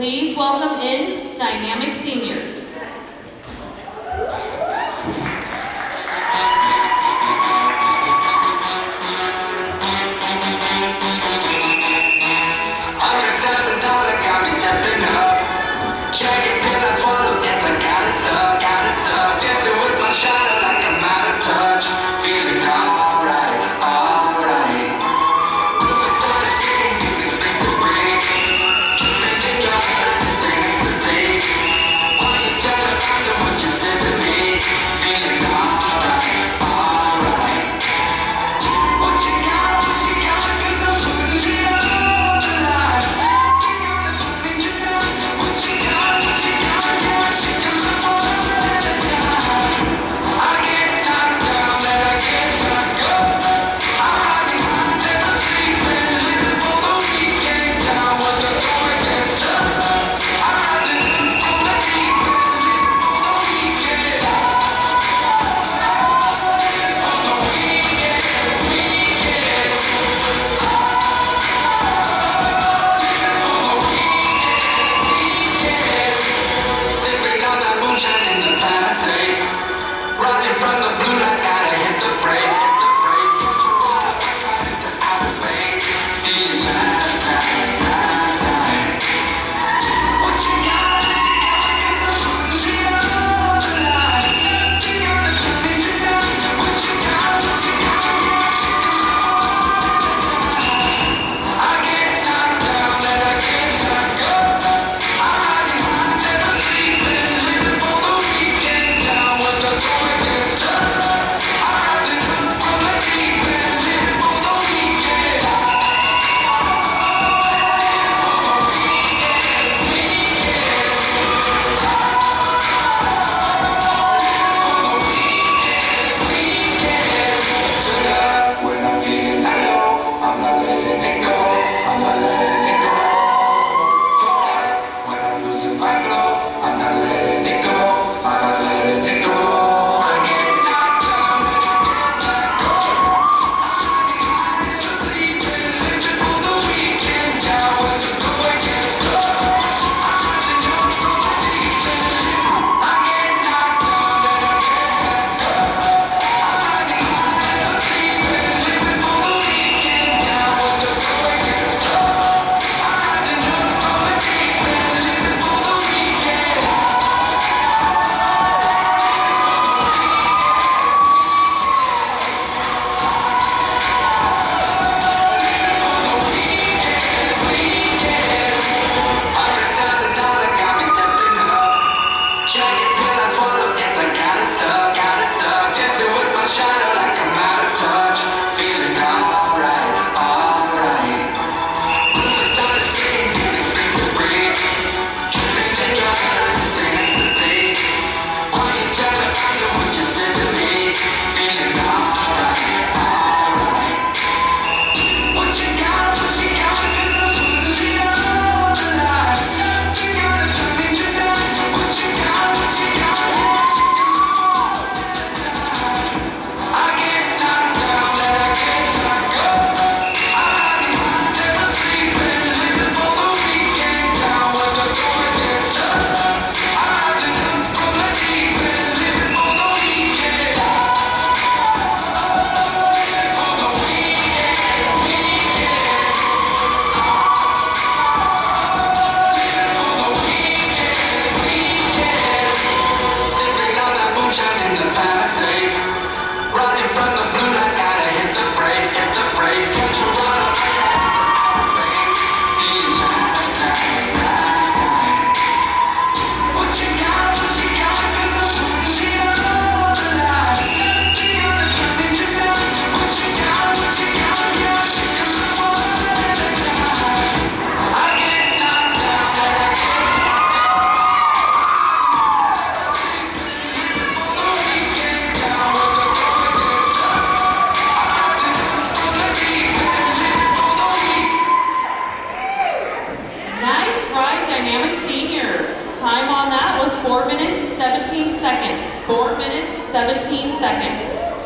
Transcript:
Please welcome in Dynamic Seniors. seniors. Time on that was 4 minutes, 17 seconds. 4 minutes, 17 seconds.